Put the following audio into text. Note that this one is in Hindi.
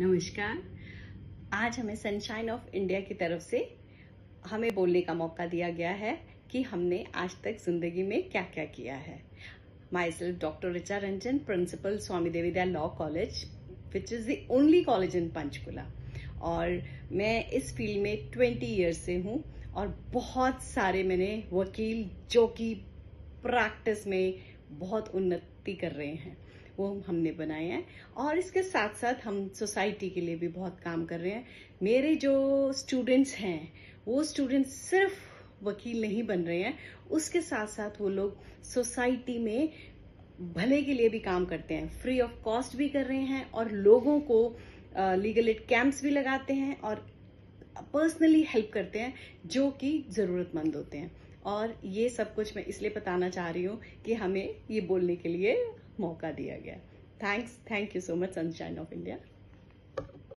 नमस्कार। आज हमें सनशाइन ऑफ़ इंडिया की तरफ़ से हमें बोलने का मौका दिया गया है कि हमने आज तक ज़िंदगी में क्या क्या किया है। Myself doctor Richa Ranjan principal Swami Devidayal law college which is the only college in Panchkula और मैं इस फ़ील्ड में ट्वेंटी ईयर्स से हूँ और बहुत सारे मैंने वकील जो कि प्रैक्टिस में बहुत उन्नति कर रहे हैं। वो हमने बनाए हैं और इसके साथ साथ हम सोसाइटी के लिए भी बहुत काम कर रहे हैं। मेरे जो स्टूडेंट्स हैं, वो स्टूडेंट्स सिर्फ़ वकील नहीं बन रहे हैं। उसके साथ साथ वो लोग सोसाइटी में भले के लिए भी काम करते हैं, फ्री ऑफ़ कॉस्ट भी कर रहे हैं और लोगों को लीगल एड कैंप्स भी लगाते हैं और पर्सनली हेल्प करते हैं, जो कि जरूरतमंद होते हैं। और ये सब कुछ मैं इसलिए बताना चाह रही हूँ कि हमें ये बोलने के लिए मौका दिया गया। Thanks thank you so much sunshine of India